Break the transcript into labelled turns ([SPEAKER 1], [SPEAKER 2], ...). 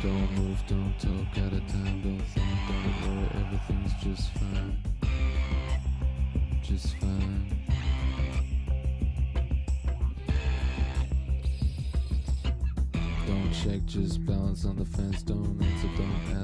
[SPEAKER 1] Don't move, don't talk. Out of time, don't think, don't worry, everything's just fine. Just fine. Don't check, just balance on the fence. Don't answer, don't ask,